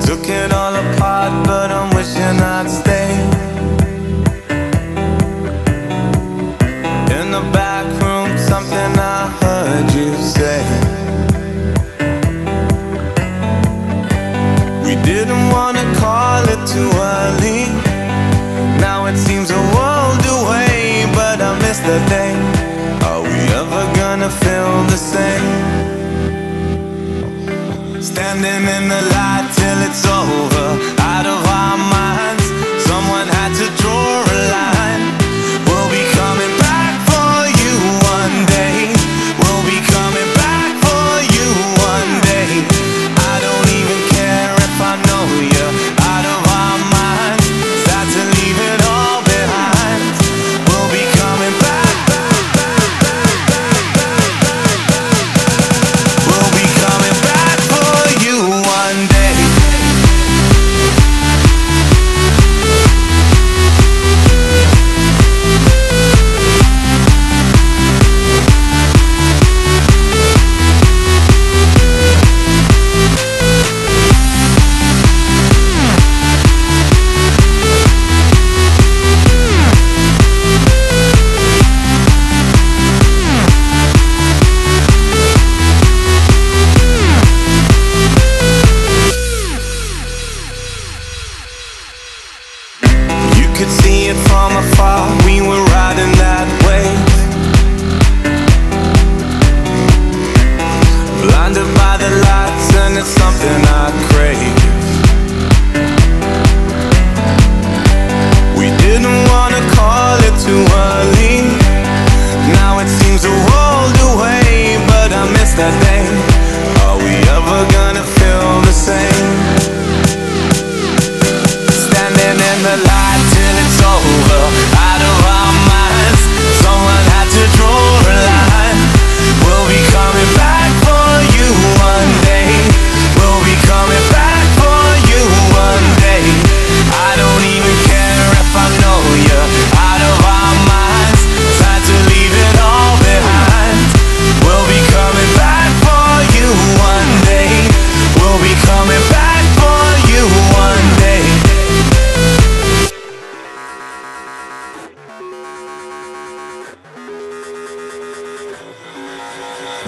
took it all apart, but I'm wishing I'd stay. In the back room, something I heard you say. We didn't wanna call it too early. Now it seems a world away, but I miss the day. Are we ever gonna feel the same? Standing in the light till it's over, could see it from afar, we were riding that wave. Blinded by the lights, and it's something I crave. We didn't wanna call it too early. Now it seems a world away, but I miss that day.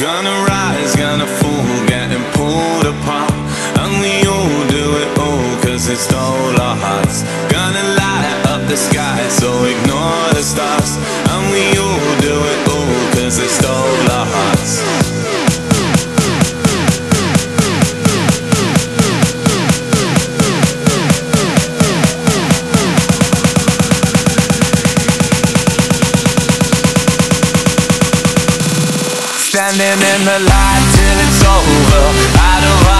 Gonna rise, gonna fall, getting pulled apart. And we all do it all, cause it stole our hearts. Standing in the light till it's over. I don't